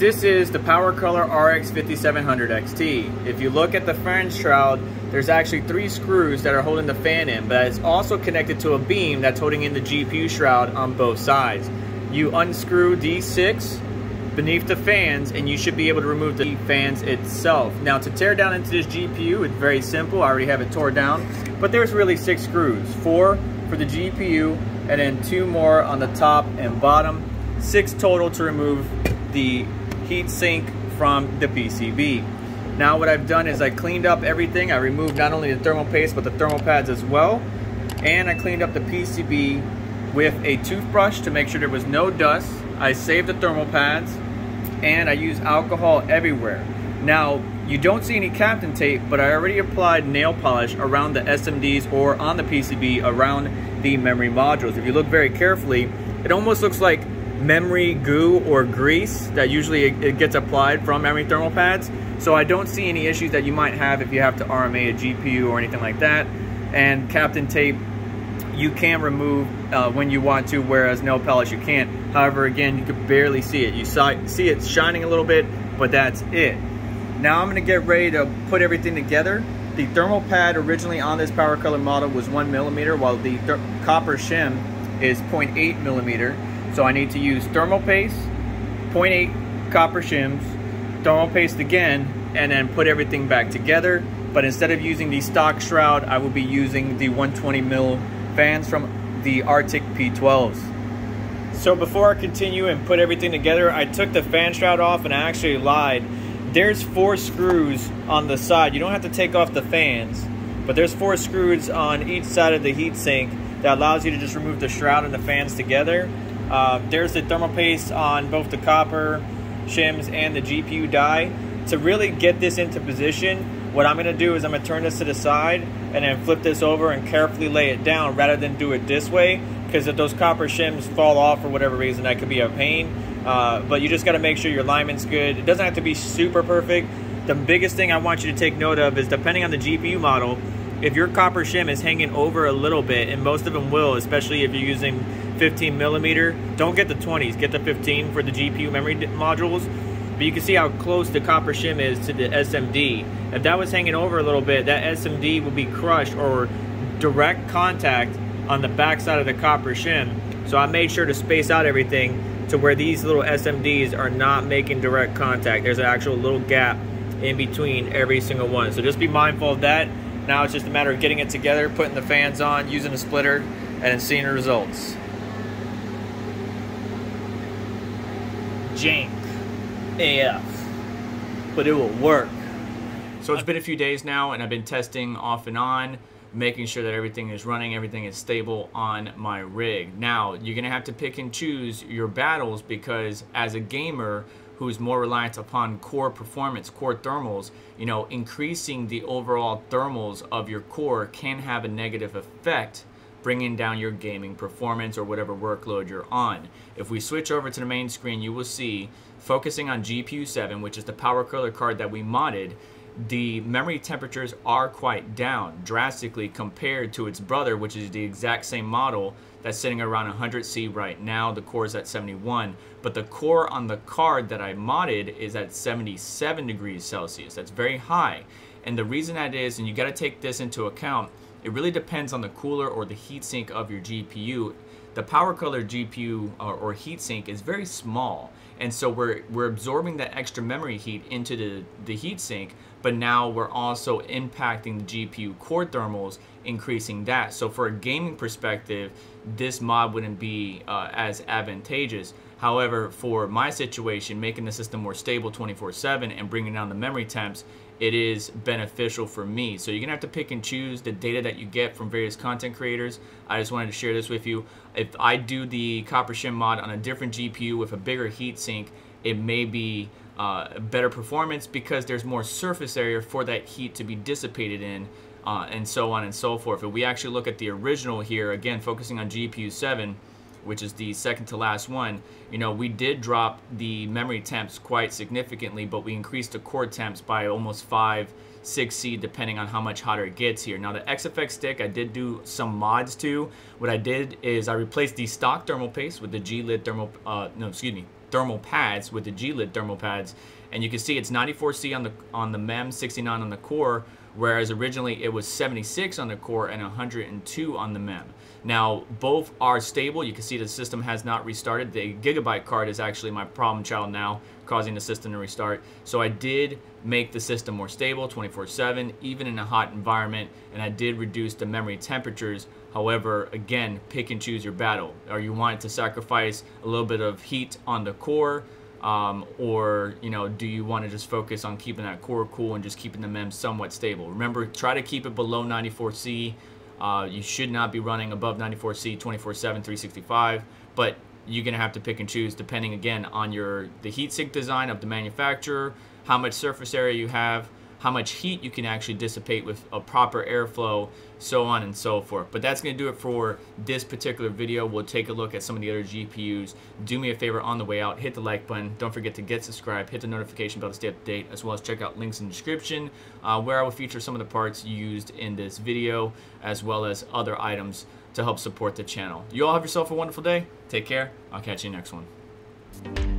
This is the Power Color RX 5700 XT. If you look at the fan shroud, there's actually three screws that are holding the fan in, but it's also connected to a beam that's holding in the GPU shroud on both sides. You unscrew these six beneath the fans and you should be able to remove the fans itself. Now to tear down into this GPU, it's very simple. I already have it tore down, but there's really six screws. Four for the GPU and then two more on the top and bottom. Six total to remove the heatsink from the PCB. Now what I've done is I cleaned up everything. I removed not only the thermal paste, but the thermal pads as well. And I cleaned up the PCB with a toothbrush to make sure there was no dust. I save the thermal pads and I use alcohol everywhere. Now, you don't see any Kapton tape, but I already applied nail polish around the SMDs or on the PCB around the memory modules. If you look very carefully, it almost looks like memory goo or grease that usually it, gets applied from memory thermal pads. So I don't see any issues that you might have if you have to RMA a GPU or anything like that. And Kapton tape, you can remove uh, when you want to, whereas nail polish you can't. However, again, you can barely see it. You saw, see it shining a little bit, but that's it. Now I'm gonna get ready to put everything together. The thermal pad originally on this Power Color model was one millimeter, while the copper shim is 0.8 millimeter. So I need to use thermal paste, 0.8 copper shims, thermal paste again, and then put everything back together. But instead of using the stock shroud, I will be using the 120 mil fans from the Arctic P12s. So before I continue and put everything together, I took the fan shroud off and I actually lied. There's four screws on the side. You don't have to take off the fans, but there's four screws on each side of the heatsink that allows you to just remove the shroud and the fans together. Uh, there's the thermal paste on both the copper shims and the GPU die. To really get this into position, what I'm to do is I'm to turn this to the side and then flip this over and carefully lay it down rather than do it this way because if those copper shims fall off for whatever reason, that could be a pain. Uh, but you just got to make sure your alignment's good. It doesn't have to be super perfect. The biggest thing I want you to take note of is depending on the GPU model, if your copper shim is hanging over a little bit, and most of them will, especially if you're using 15 millimeter. Don't get the 20s, get the 15 for the GPU memory modules. But you can see how close the copper shim is to the SMD. If that was hanging over a little bit, that SMD would be crushed or direct contact on the back side of the copper shim. So I made sure to space out everything to where these little SMDs are not making direct contact. There's an actual little gap in between every single one. So just be mindful of that. Now it's just a matter of getting it together, putting the fans on, using a splitter, and seeing the results. jank AF, but it will work. So it's been a few days now and I've been testing off and on, making sure that everything is running, everything is stable on my rig. Now, you're gonna have to pick and choose your battles because as a gamer, who's more reliant upon core performance, core thermals, you know, increasing the overall thermals of your core can have a negative effect bringing down your gaming performance or whatever workload you're on. If we switch over to the main screen, you will see, focusing on GPU 7, which is the power color card that we modded, the memory temperatures are quite down drastically compared to its brother, which is the exact same model that's sitting around 100C right now. The core is at 71, but the core on the card that I modded is at 77 degrees Celsius. That's very high. And the reason that is, and you got to take this into account, it really depends on the cooler or the heatsink of your GPU. The power color GPU or, or heatsink is very small, and so we're we're absorbing that extra memory heat into the the heatsink, but now we're also impacting the GPU core thermals, increasing that. So for a gaming perspective, this mod wouldn't be uh, as advantageous. However, for my situation, making the system more stable 24/7 and bringing down the memory temps it is beneficial for me. So you're gonna have to pick and choose the data that you get from various content creators. I just wanted to share this with you. If I do the Copper Shim mod on a different GPU with a bigger heat sink, it may be uh, better performance because there's more surface area for that heat to be dissipated in uh, and so on and so forth. If we actually look at the original here, again, focusing on GPU 7, which is the second to last one, you know, we did drop the memory temps quite significantly, but we increased the core temps by almost 5, 6C depending on how much hotter it gets here. Now the XFX stick, I did do some mods to. What I did is I replaced the stock thermal paste with the Gelid thermal, uh, no, excuse me, thermal pads with the Gelid thermal pads. And you can see it's 94C on the on the MEM, 69 on the core, whereas originally it was 76 on the core and 102 on the MEM. Now, both are stable. You can see the system has not restarted. The Gigabyte card is actually my problem child now, causing the system to restart. So I did make the system more stable 24-7, even in a hot environment, and I did reduce the memory temperatures. However, again, pick and choose your battle. Are you wanting to sacrifice a little bit of heat on the core, um, or you know, do you want to just focus on keeping that core cool and just keeping the mem somewhat stable? Remember, try to keep it below 94C. Uh, you should not be running above 94C 24/7 365, but you're gonna have to pick and choose depending again on your the heatsink design of the manufacturer, how much surface area you have, how much heat you can actually dissipate with a proper airflow, so on and so forth. But that's to do it for this particular video. We'll take a look at some of the other GPUs. Do me a favor on the way out, hit the like button. Don't forget to get subscribed, hit the notification bell to stay up to date, as well as check out links in the description uh, where I will feature some of the parts used in this video, as well as other items to help support the channel. You all have yourself a wonderful day. Take care. I'll catch you next one.